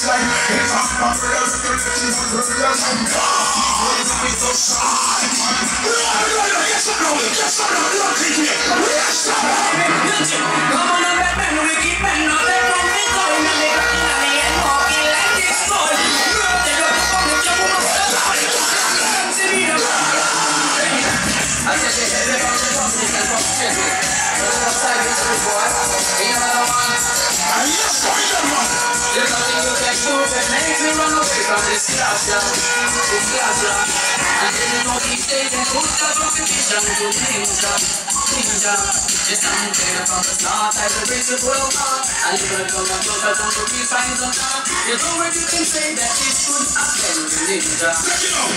this life. I'm now let said, desgraça, desgraça. Ele não entende muita dúvida, não brinca, brinca. Essa mulher é conversar, faz a brisa por alma. A língua de uma toda, tanto tá que faz andar. You know que you can say that it's good, a tell é ninja. Break it on!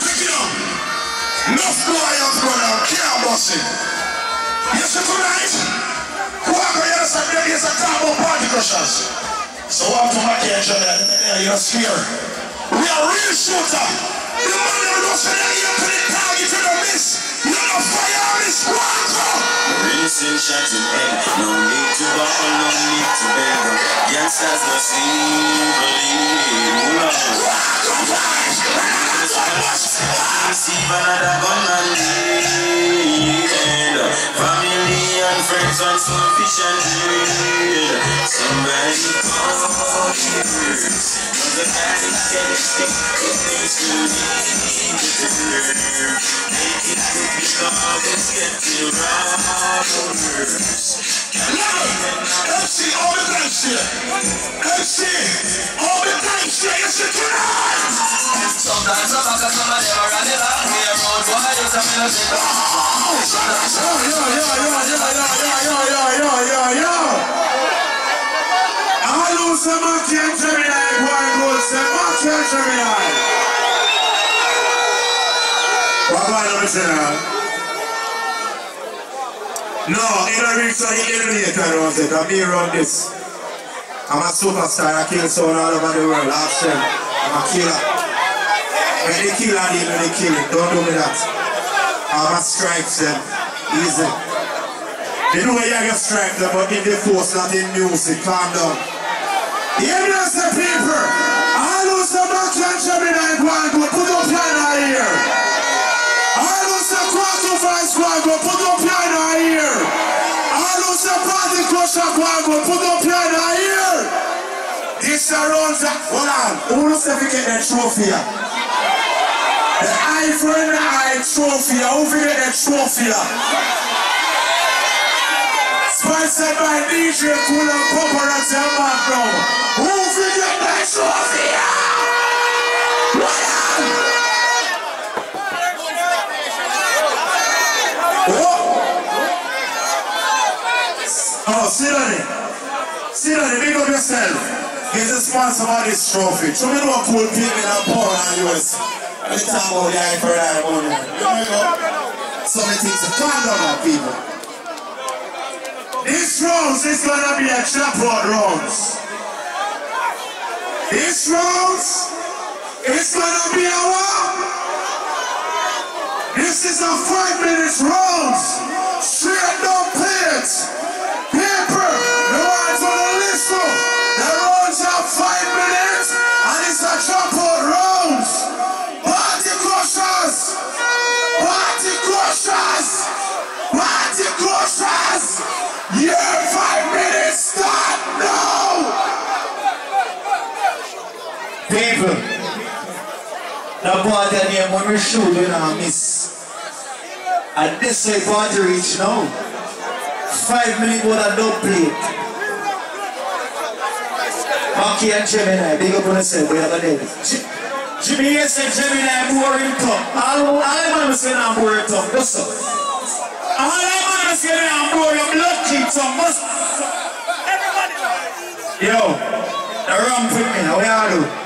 Break it on! No spoilers, brother, é boss it. Yes, a whoever else I get is a double party crushers. So I'm to my cage and you're scared. We are real shooter. The man who knows that you're to the target to the miss. You're not fire on this one. Rinsing shots in head, no need to buckle, no need to beg. Youngsters must simply Receive another gunman lead. Family and friends on sufficient need. Somebody call years. The panic can stick, it needs to be it's getting robbers. MC, all the nice shit. MC, all the nice shit. Tonight. Sometimes up. Me around, boy, it's music. Yo, yo, yo, yo, yo, yo, yo, yo, yo, yo, about the listener? No, it don't reach to the eliminator, I don't say. I'm here on this. I'm a superstar. I kill someone all over the world. Ask. I'm a killer. When they kill and even they kill it, don't do me that. I'm a strike them. Easy. They know where you get strike them, but in the force, not in music. Calm down. Hear me, I say, people. All who say back and Gemini and go and go, put up go and put up your hand here. This around the, hold on, who knows if we get that trophy here? The eye for an eye trophy, who we get that trophy here? Sponsored by DJ Cool and Paparazzi and Magnum. Who we get that trophy here? What Oh, sit on it. Sit on it. Big up yourself. He's the sponsor of this trophy. Show me no cool people in a power and US. Me talk about the eye for eye money. You know, so many things to calm down now, people. This rounds is gonna be a chopboard rounds. This rounds is gonna be a what? This is a five minutes rounds. Straight down plate. People, the party name when we shoot, we don't miss. And this way party reach now. Five minutes with a dub plate. Monkey and Gemini, big up on yourself, we have a day. Jimmy, yes, said Gemini, boring tongue. All, all I'm say I'm boring tongue, what's up? All I'm say I'm boring, blood clean tongue, what's Yo, the rum with me, how you do?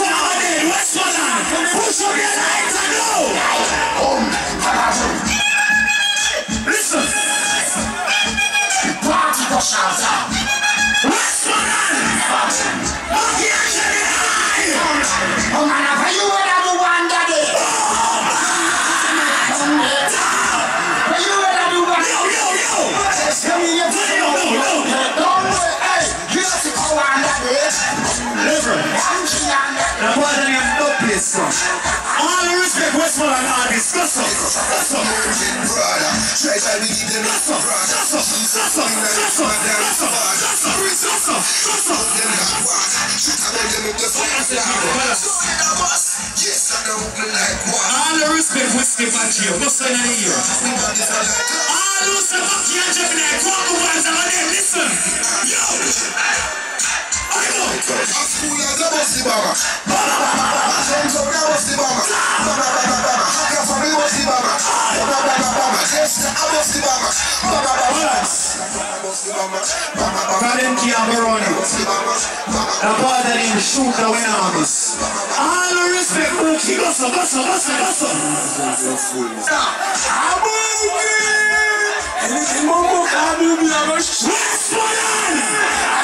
know more than Saturday, Westmoreland? Push up your lights and go. So. Go so. Go so. Go so. Go so. Go so. Them up like water. All the respect Whiskey Banjo. What's in the ear? We got this a like All who say Monkey and Gemini. Come on, boys. I'm on them. Listen. Yo. I know. a school as a bossy baba. Baba baba baba.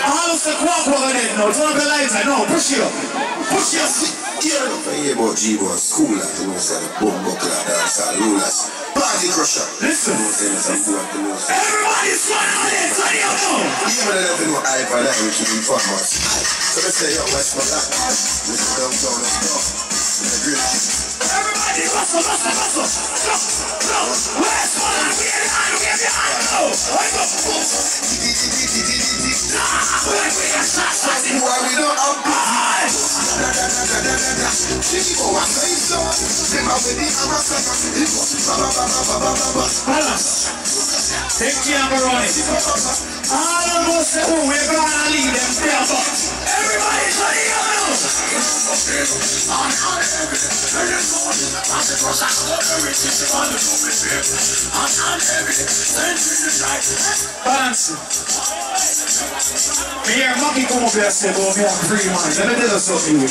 Of the quack over there know. Turn the lights, I know. Push you up. Push you up. Yeah, but G-Boy, school at the most of the bumbo clad dancer, rulers, party crusher. Listen. No sense of what the most. Everybody's fun on it, so you know. Yeah, but I don't know iPad and we keep informers. So let's say, yo, West for that. This is downtown, let's go. Agree. Everybody rustle, rustle, rustle. Go, go. Westmoreland, we are behind, we are behind. Go. I go. Nah, we are we are shot, shot. Why we don't have People are saying so. Them have the I'm a second. It was ba ba ba ba ba ba ba. Balance. Take Giambaroni. All of us say, we're gonna lead them there, but everybody shut it up. Balance. Me hear Monkey come up here and say, but me have free mind. Let me tell you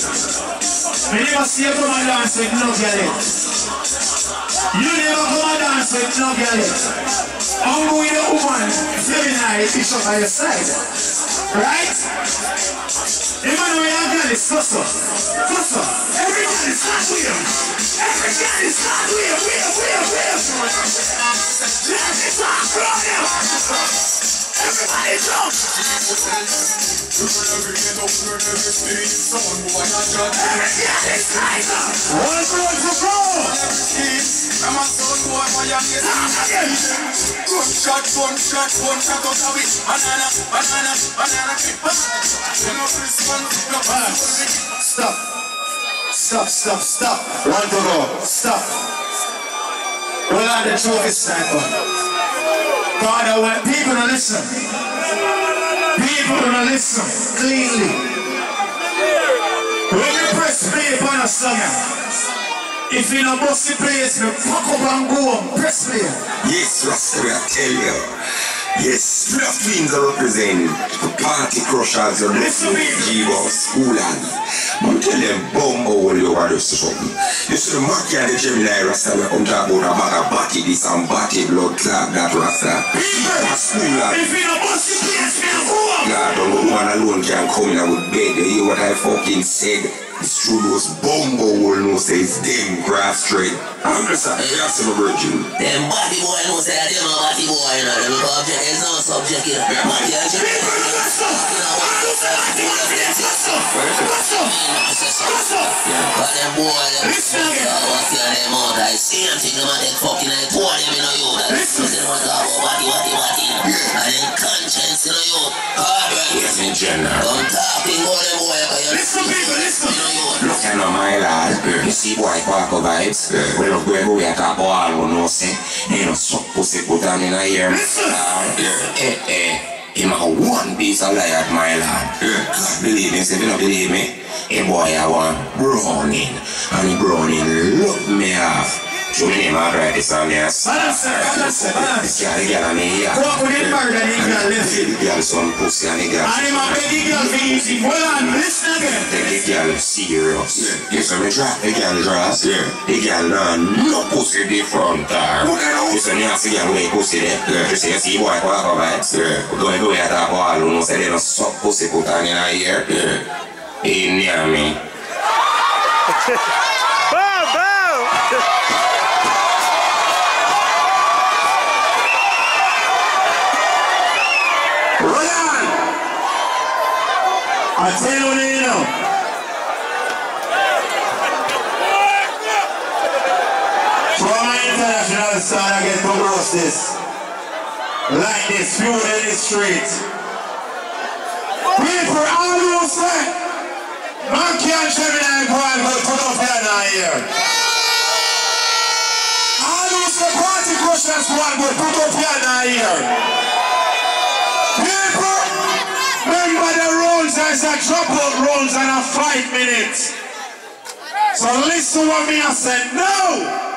dance. Right? Even though you're girl is so so. So so. Every girl is not with him. Girl is not with him. With him, with him, with him. Let me talk from him. Everybody jump. Every girl is like that. One road for gold. Again. Shot one, shot one, shot out of it. Banana, banana, banana. Stop. Stop, stop, stop. One to go. Stop. Hold on the trophy sniper. God, I want people to listen. People to listen cleanly. When you press play upon a song, if you know bossy place, you pack up and go and press play. Yes, Rasta, I tell you. Yes, Split Twins are representing the Party Crushers, your Listen to me. G-Ball School and I'm tell them Bumbo will you overdose or something. You see the Macky and the Gemini Rasta will come talk about a bag of batty this and batty blood clot that Rasta. People, School and if you know bossy place, you go up. God, go one alone can come in with bed. You hear what I fucking said? It's true those Bumbo will know say it's them grass straight. I'm just a, a virgin. Them body boy know say them a body boy, you know, the object is no subject, you know. Man, yeah, you know, you know, what the fuck, you know, that's it. But them boy, them what's your name out? I same thing, them a take fucking like poor them, you know, you. That because they want to talk about watty, watty, watty, you know. And then conscience, you know, you. Hard Yes, in general. Come talking about them boy, because you Listen, people, listen. Look at my lad. You see boy Kwaku Vybz. We look where we at all we know say. You know suck pussy put on in a ear. Eh eh. Him a one piece of liar, my lad. God believe me, say if you don't believe me. A boy I want browning. And browning look me off. Show me name I write this on me. Balance, sir, balance, sir, balance. This guy, the girl, I mean, yeah. Go up with him, murder, the girl left The girl some pussy and the girl. And him a beg the girl for easy. Hold on, listen again. Take the girl serious. Yeah. Yes, I'm drop the girl dress. Yeah. The girl nah no pussy the front her. Listen, you see girl with pussy there. Yeah. You see, you see boy walk over it. Yeah. Go go at that ball, you know, say they don't suck pussy put on in her ear. Yeah. In near me. Ryan! I tell you you know. From international this. Like this, feud in the street. People all who say, man can't tell me that put up here now here. All who say party questions one put up here now here. People, remember the as a drop out rules and a five minutes. So listen what me I said. No!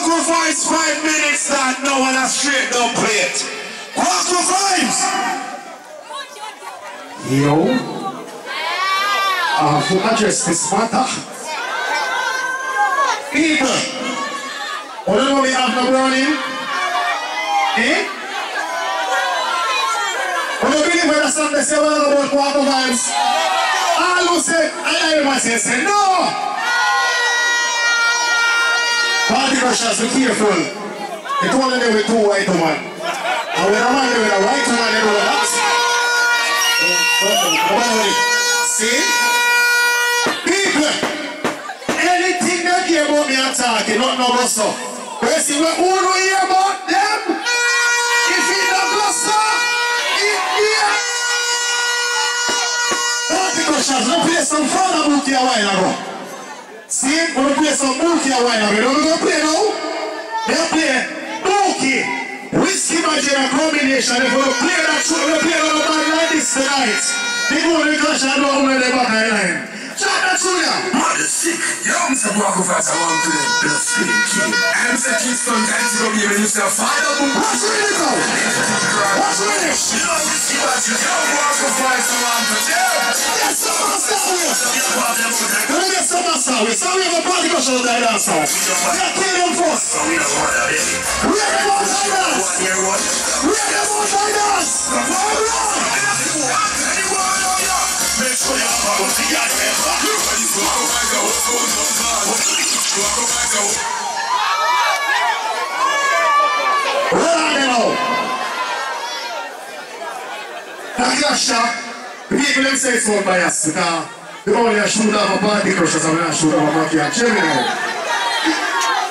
Sacrifice five minutes that no one has straight don't play it. Sacrifice! Yo. I have to address this matter. People, what do we have no browning? Eh? When you they say well about quarter vibes, all who say, I hear no! Be careful. They told them with two white. And a man there with a white woman, they do that. See? People, anything they hear about not no you about them, if he don't Crushers, we play some further book here a while ago. See, we play some book here a while ago. You know what we play now? They play Dookie, Whiskey Magic and combination. If we play that show, we play another band like this tonight. They go to the clash and don't know the back of the line. Shout that to ya. Sick, yo, I'm say walk over to one to the spinning king. I'm say Kingston, you go be when you up. What's with it now? What's with it? With. So we have a crush on the dance now. We are killing them first. We. We are the most. One one. We are the most dance. Hold on. Make sure you have a good thing, at this, walk over to one, go, go, go. Walk over to one. Hold on now. That clash shot. People them say it's all bias because only a shoot off a party crushers and we not shoot off a monkey and cherry now.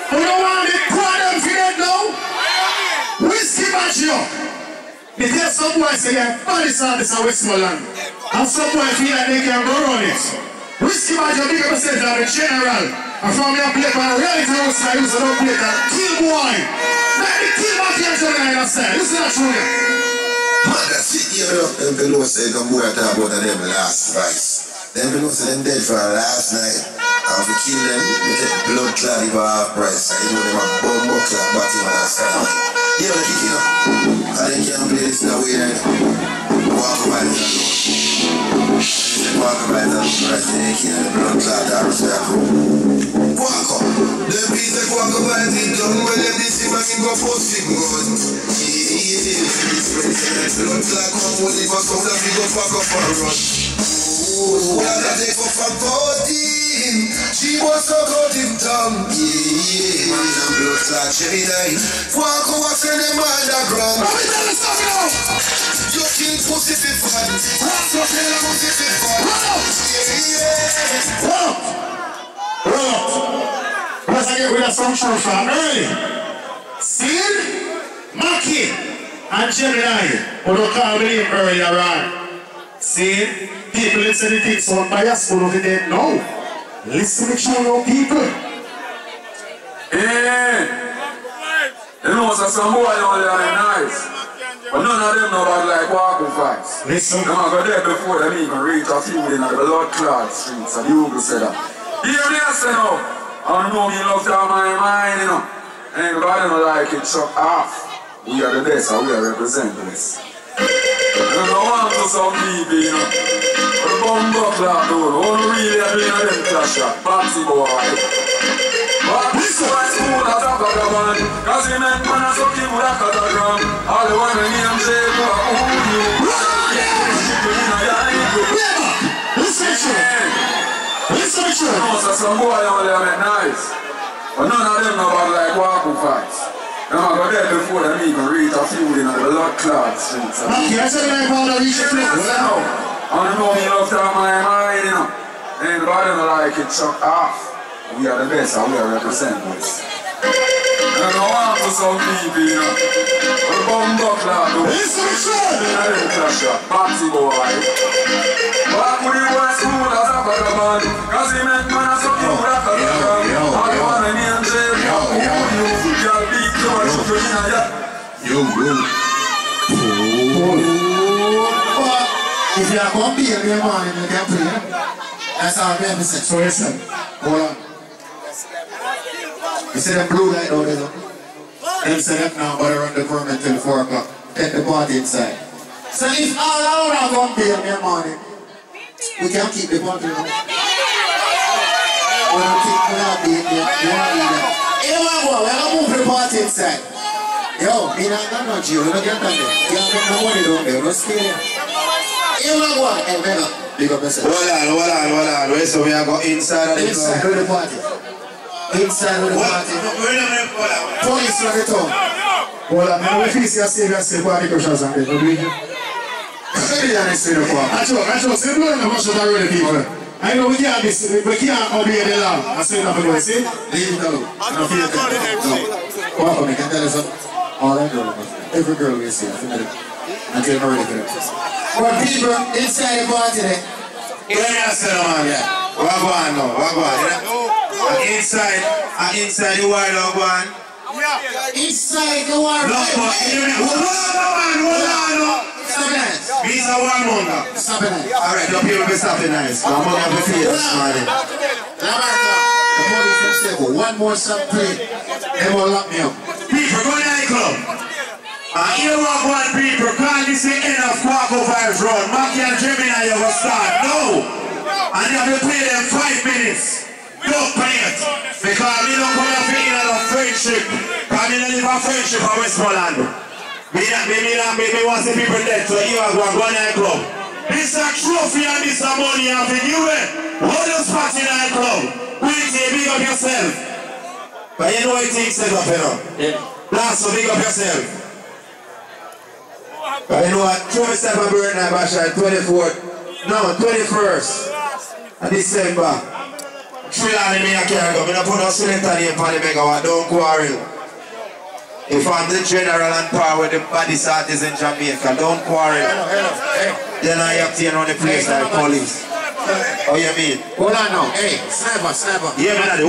We don't want the them for that now. Whiskey match you. They tell some boy say yeah, body service in Westmoreland. And some boy feel like they can go run it. Whiskey match you big up yourself as a general. And from your play for reality house I use to don't play that kill boy. Let the kill here to the other side. Listen to that true. Mother sit here up, them below say come boy talk about them last vice. Them below say them dead for last night. And if we kill them, we take blood clot for half price. You know them a bomb buckler back in that side. Yeah, like you know. And they can't play this in a way then. Walk by the. Walk by the price, they can't the blood clot that respect. Walk up. Them people walk up the dung when them this him and go post him good. Blood clot come with it for some that we go fuck up and run. Wabate kwa fanfotin She was so good in tongue Yeah, yeah Blood clot Gemini Walk over send them underground Let me tell you something now You think pussy fit fun What's your pussy fit fun Yeah, yeah Rock Rock Let's get rid of some truth from early Seal and Gemini Who don't call me See? People listen to things on us, who don't they know. Listen to now, people. Eh. You know, so some boy only are nice. But none of them know about like walking fights. Listen. Them are go there before them even reach a few in the blood clot streets. And the Ugo said that. Hear me I say now. I know me love to have my mind, you know. And everybody don't like it, shut off. We are the best and we are representing this. You know, want to some people, you know. The bumbo clock, though. Only really are doing them clash up. Boxy boy. But this boy school as a vagabond Cause he make man a suck him with a catagram All the one when him say go a who you Listen to it. Listen to it. know, so some boy only a make nice But none of them know about like walking fights A go there before them even reach a few in the blood clot streets uh, Macky, I said I to reach Hear me the I say now I know me love to have my mind, you know And nobody don't like it, chuck ah, off We are the best and we are representing this And I want to some people, you know bumbo clock, though Listen to it. I didn't clash up, Boxy boy. Walk with the boy smooth as a vagabond. Cause he make man a suck you with a catagram. You you a yacht. Yo. If you are going to be in your morning, you can play. That's how I'm going say. So listen. Hold on. You see them blue light out there? Them say that now, but around the permit till 4 o'clock. Take the party inside. So if all our are going to be in your morning, we can keep the party now. We don't keep, there. We don't. You know what? We're going to move the party inside. yo inangano chiro inotendane yakonakolero euroskia iunakwa emena walalo walalo walalo esomo yakho insara insara lekwati insara lekwati polisi laketongo Voilà, mais le fils est assez versé quoi avec le chasseur. Seriyane sere kwa. Acho, acho, sebulo na mosho da wele biwe. Ayo uja abis, bekia obiye la. Asira mwe wese. Lindo. Kwa kwa nikendele sana. Me, can tell us something. All that girl, every girl we see, I think that until I'm ready for it. But people inside the there, Let me ask you, man. Yeah. What go on now? What go on? You know? And inside, and inside the wild dog go on. inside the war. Look, but you know, hold on, hold on. Stop it. Me's a warmonger. Stop it. All right, the people be stopping nice. Gonna have a face this morning. Lamarca, the police them say, "Oh, one more song play, they will lock me up. People, go to the club. And here walk one people, call this the end of Kwaku Vybz Road. Macky and Gemini, you will start. No. And you have to play them five minutes. Don't play it. Because we don't come here in a friendship. Because we don't live a friendship for Westmoreland. Me, me, me, me, me, want to see people dead, so you are going to go the club. This a trophy and this a money and for you, eh? Hold your spot in the club. Please, big up yourself. But you know what things set up, you know? Last, so big up yourself. But you know what? Throw myself a birthday bash 24th. No, 21st of December. Three on me I can't go. I'm not put no selector name for the megawatt. Don't quarrel. If I'm the general and power with the baddest artists in Jamaica, don't quarrel. Then I have to run the place like police. Oh, you mean? Hold on now. Hey, sniper, sniper. Yeah, man.